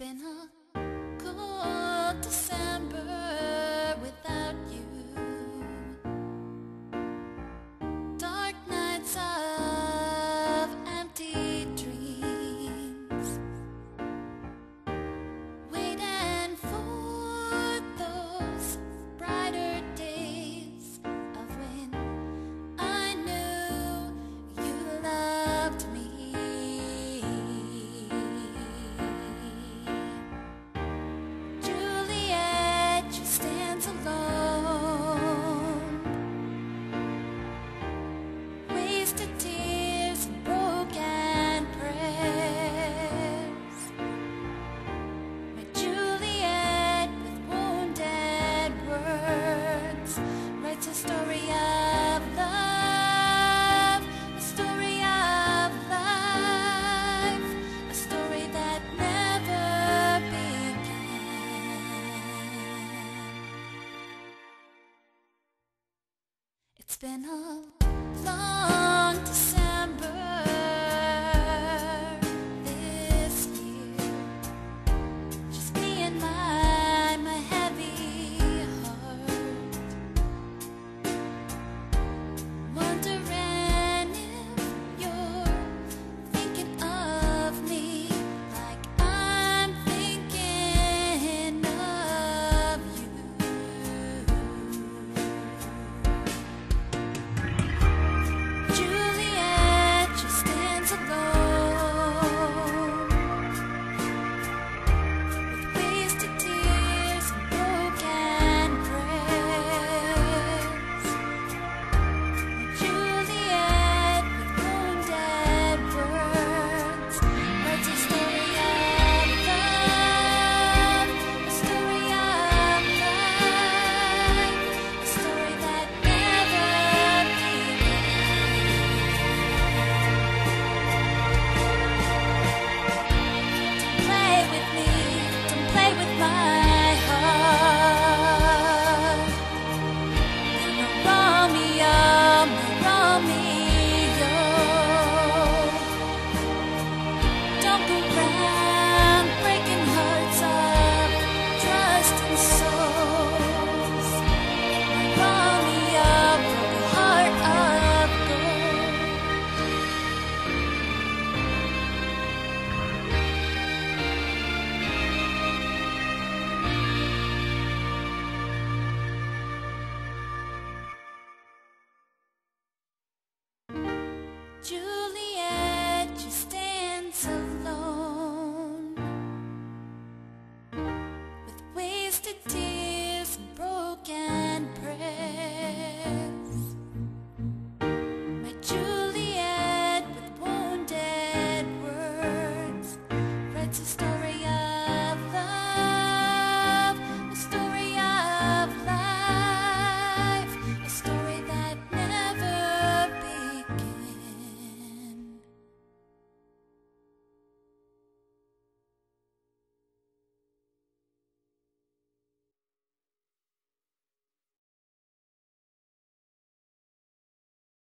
been a cold December It's been a long Juliet you stands alone with wasted tears and broken.